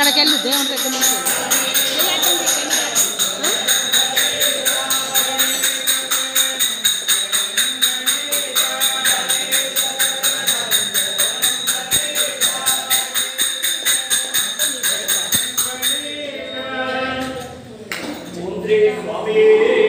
అక్కడికెళ్ళి దేవుని దగ్గర స్వామి